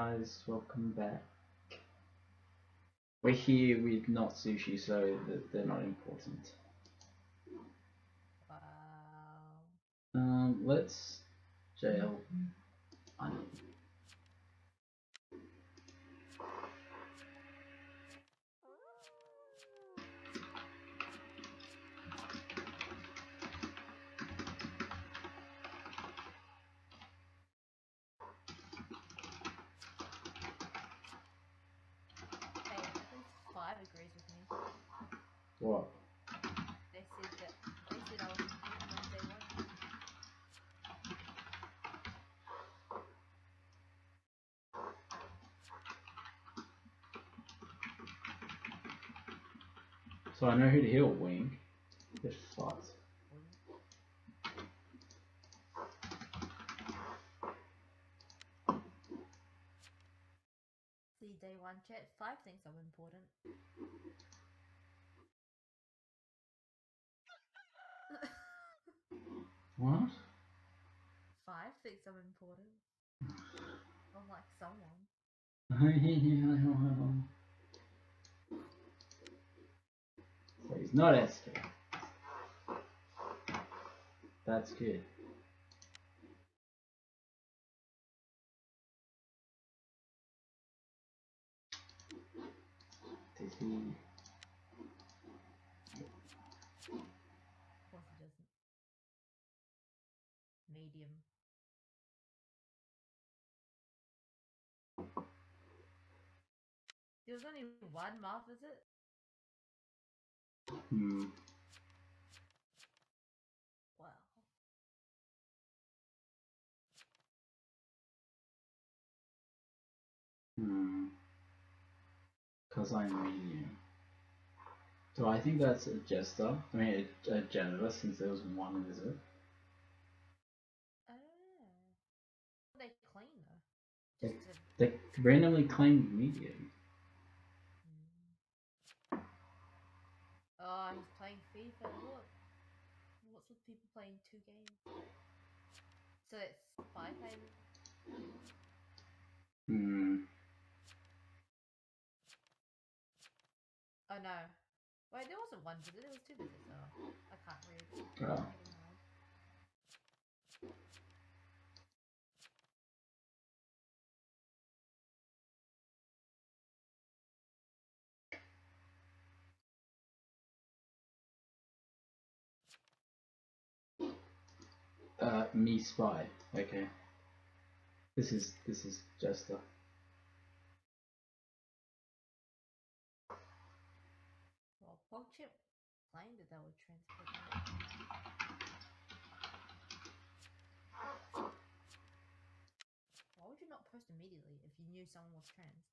guys, welcome back. We're here with not sushi, so they're not important. Wow. Um, let's jail. Onion. Hey, What? They said that they said I was important on day one. So I know who to heal. Wing. Get fucked. See day one chat. Five things I'm important. What? Five things I'm important. I'm like someone. so he's not SK. That's good. Did? Of course he doesn't. Medium. There was only one mouth visit. Hmm. Wow. Hmm. Because I'm medium. Do I think that's a jester? I mean, a, a janitor, since there was one visit. Oh. They clean though. They- They randomly claimed medium. Oh, he's playing FIFA. Look. What's with people playing two games? So it's five maybe. Hmm. Oh no. Wait, there wasn't one visit, there was two visits. Oh, I can't read. Oh. Uh, me spy. Okay. This is this is jester. Well, PogChamp claimed that they would transport. Why would you not post immediately if you knew someone was trans?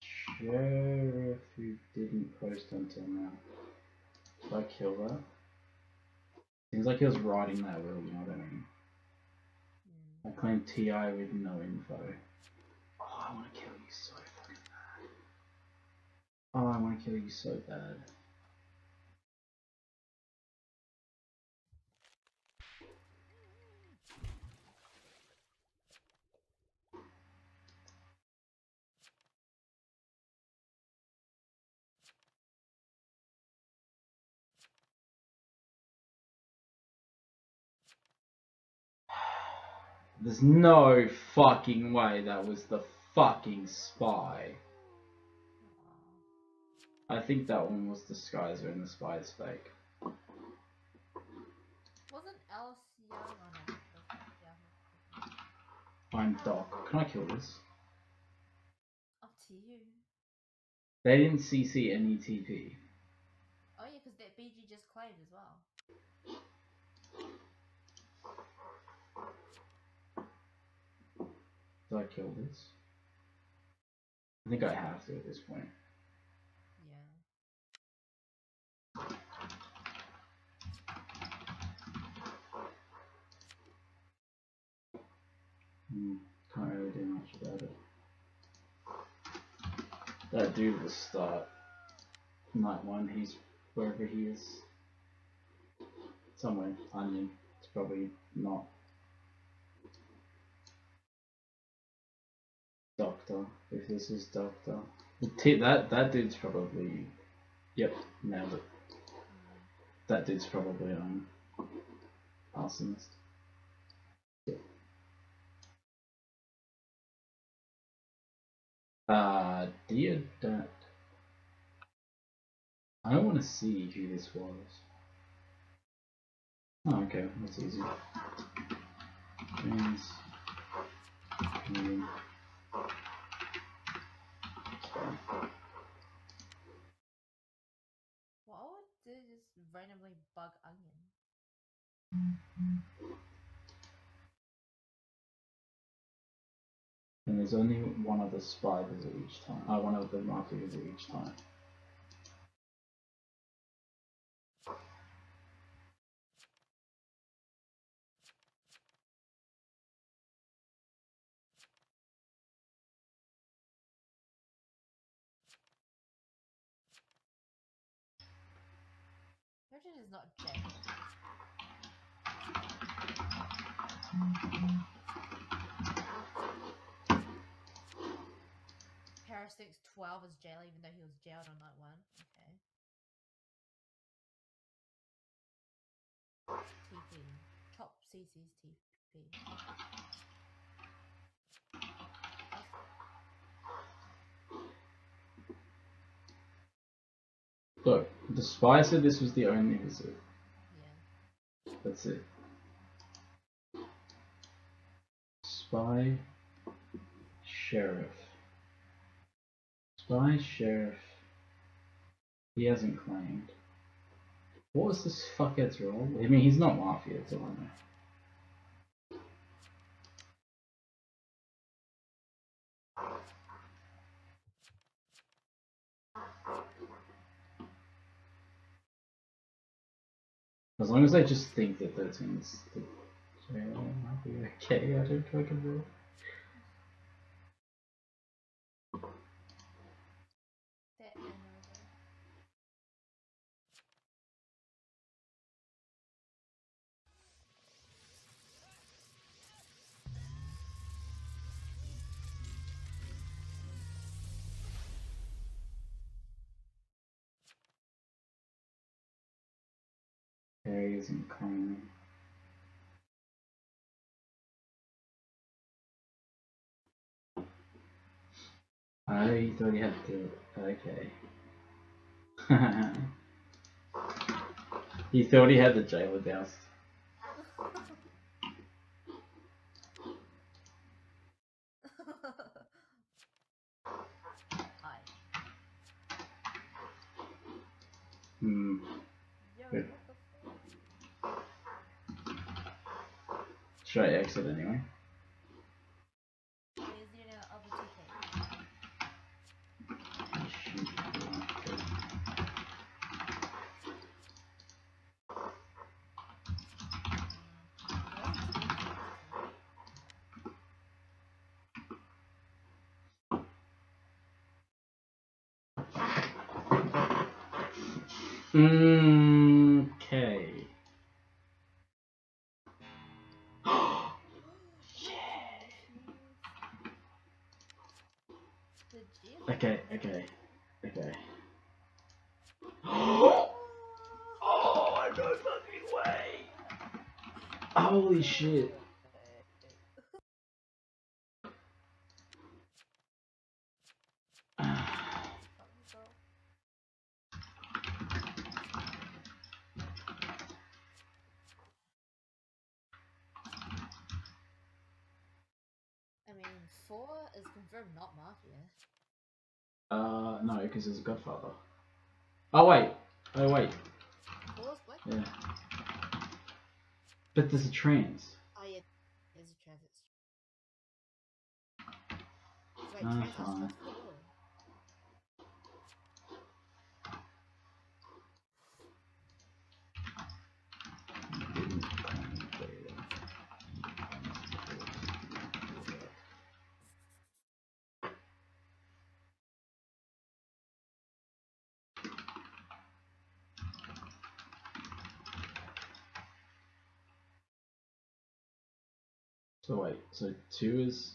Sheriff who didn't post until now. Should I kill that? Seems like he was riding that wheel, you know what I mean? I claim TI with no info. Oh, I want to kill you so fucking bad. Oh, I want to kill you so bad. There's no fucking way that was the fucking spy. I think that one was disguiser and the spy is fake. Wasn't young on it? I'm Doc. Can I kill this? Up to you. They didn't CC any TP. Oh yeah, because that BG just claimed as well. Do I kill this? I think I have to at this point. Yeah. Hmm, can't really do much about it. That dude will start night one. He's wherever he is. Somewhere. Onion. It's probably not Doctor. If this is Doctor, that that dude's probably. Yep, nailed it. That dude's probably um arsonist. Yeah. Uh, dear dad. I don't want to see who this was. Oh, okay, that's easy. James. Kennedy. What do just randomly bug onion? And there's only one other spy visit each time. Uh, one of the mafia visit each time. Is not Jay. Paris thinks 12 is jail even though he was jailed on night one. Okay. TP. Top CC's TP. Look, the spy said this was the only visit. Yeah. That's it. Spy, sheriff. Spy, sheriff. He hasn't claimed. What was this fuckhead's role? I mean, he's not mafia, that's all I know. As long as I just think that 13 is the jail, I'll be okay. I don't fucking know. Isn't claiming. Oh, you thought you had to. Okay. he thought he had the jailer doused. Hi. Hmm. Yo, Good. what the fuck? Should I exit anyway? Shoot, okay. Shit. I mean, four is confirmed not mafia. Uh, no, because there's a Godfather. Oh, wait. Oh, wait. Four's what? Yeah. But there's a trans. Oh yeah, there's a transit. Wait, Ah, transit's So wait, so two is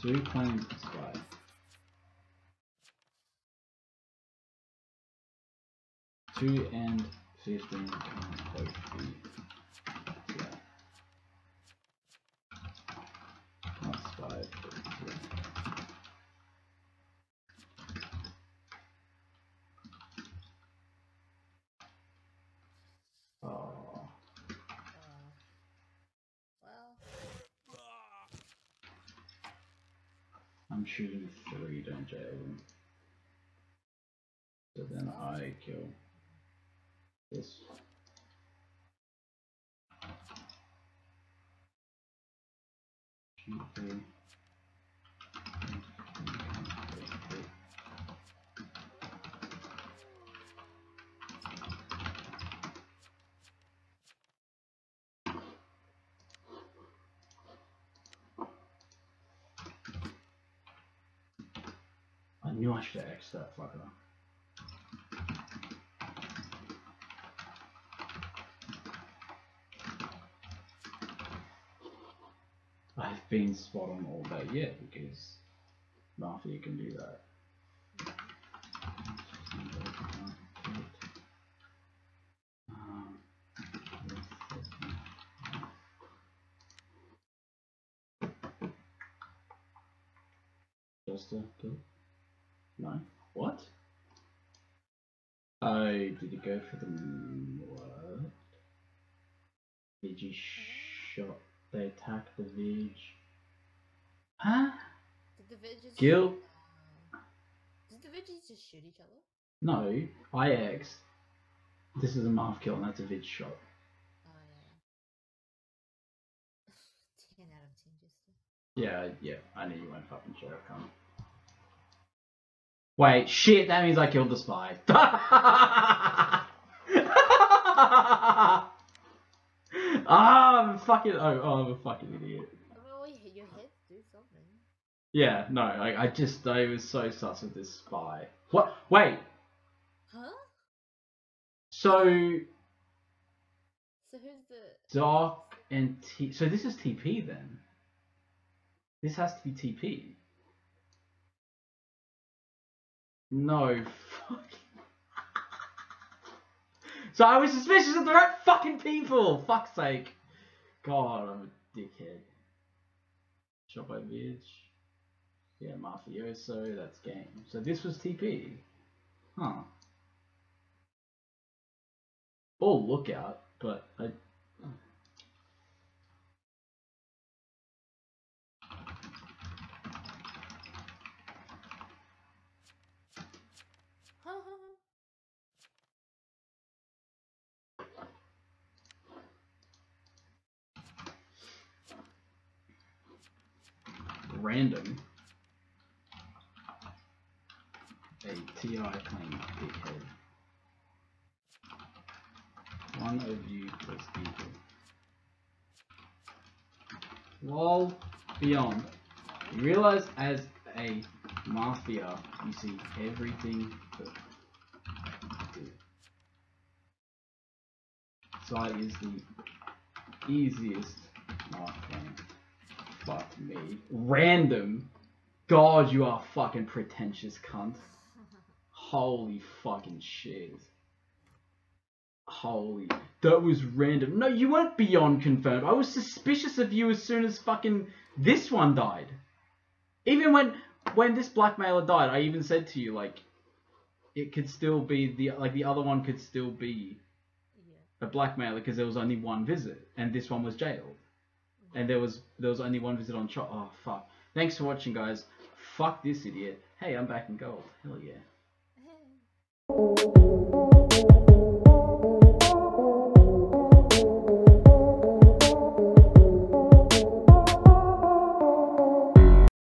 three claims is five. Two and fifteen can both be I'm shooting three, don't them. So then I kill this. Shoot three. I should have X that fucker. I've been spot on all day, yeah, because Mafia can do that. Um, Just a kill? No. What? Did he go for the what? Did you shot? They attacked the Vig. Huh? did the Vigs... Gil? Did the Vigs just shoot each other? No, I X. This is a Marv kill and that's a Vig shot. Oh, yeah. 10 out of 10, just. Yeah, yeah, I knew you weren't fucking Sheriff Cunt. Wait, shit, that means I killed the spy. ah, I'm a fucking, oh, oh, I'm a fucking idiot. Your head, do something. Yeah, no, I, I just, I was so sus with this spy. What? Wait, Huh? so So who's the. Doc and T, so this is TP then? This has to be TP. No, so I was suspicious of the right fucking people. Fuck's sake. God, I'm a dickhead. Shot by Vig. Yeah, Mafioso. That's game. So this was TP. Huh. Or lookout, but I. random a TI claim dickhead. One of you plus equal. Lol, beyond. You realize as a mafia, you see everything that do. Side is the easiest mark Fuck me. Random. God, you are fucking pretentious cunt. Holy fucking shit. Holy. That was random. No, you weren't beyond confirmed. I was suspicious of you as soon as fucking this one died. Even when when this blackmailer died, I even said to you like it could still be the like the other one could still be Yeah. a blackmailer because there was only one visit and this one was jailed. And there was there was only one visit on shot. Oh fuck. Thanks for watching guys. Fuck this idiot. Hey, I'm back in gold. Hell yeah.